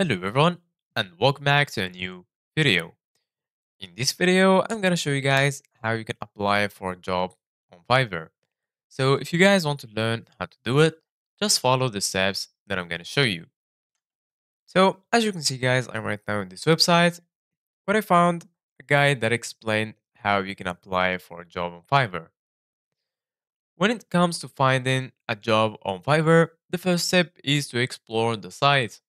Hello everyone and welcome back to a new video. In this video, I'm gonna show you guys how you can apply for a job on Fiverr. So if you guys want to learn how to do it, just follow the steps that I'm gonna show you. So as you can see guys, I'm right now on this website where I found a guide that explained how you can apply for a job on Fiverr. When it comes to finding a job on Fiverr, the first step is to explore the site.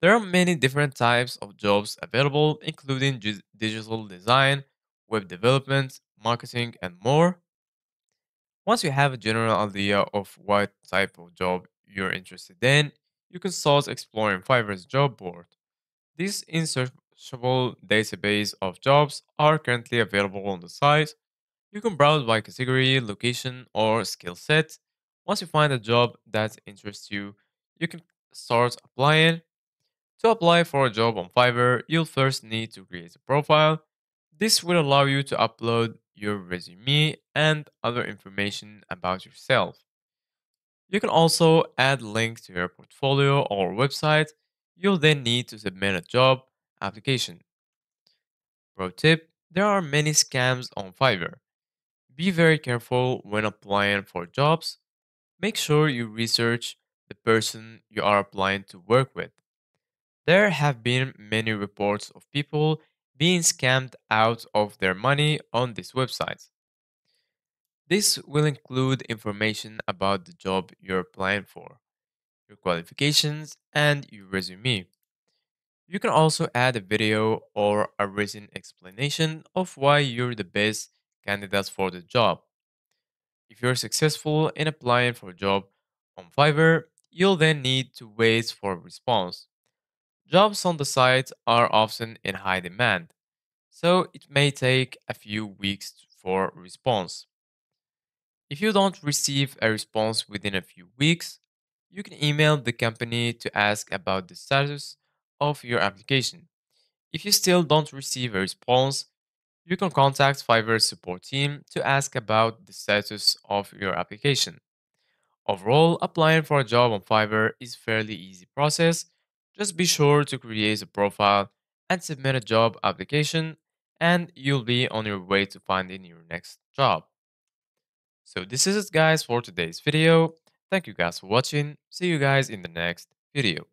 There are many different types of jobs available, including gi- digital design, web development, marketing, and more. Once you have a general idea of what type of job you're interested in, you can start exploring Fiverr's job board. This insearchable database of jobs are currently available on the site. You can browse by category, location, or skill set. Once you find a job that interests you, you can start applying to apply for a job on Fiverr, you'll first need to create a profile. This will allow you to upload your resume and other information about yourself. You can also add links to your portfolio or website. You'll then need to submit a job application. Pro tip there are many scams on Fiverr. Be very careful when applying for jobs. Make sure you research the person you are applying to work with. There have been many reports of people being scammed out of their money on this website. This will include information about the job you're applying for, your qualifications, and your resume. You can also add a video or a written explanation of why you're the best candidate for the job. If you're successful in applying for a job on Fiverr, you'll then need to wait for a response. Jobs on the site are often in high demand, so it may take a few weeks for response. If you don't receive a response within a few weeks, you can email the company to ask about the status of your application. If you still don't receive a response, you can contact Fiverr's support team to ask about the status of your application. Overall, applying for a job on Fiverr is a fairly easy process. Just be sure to create a profile and submit a job application and you'll be on your way to finding your next job. So this is it guys for today's video. Thank you guys for watching. See you guys in the next video.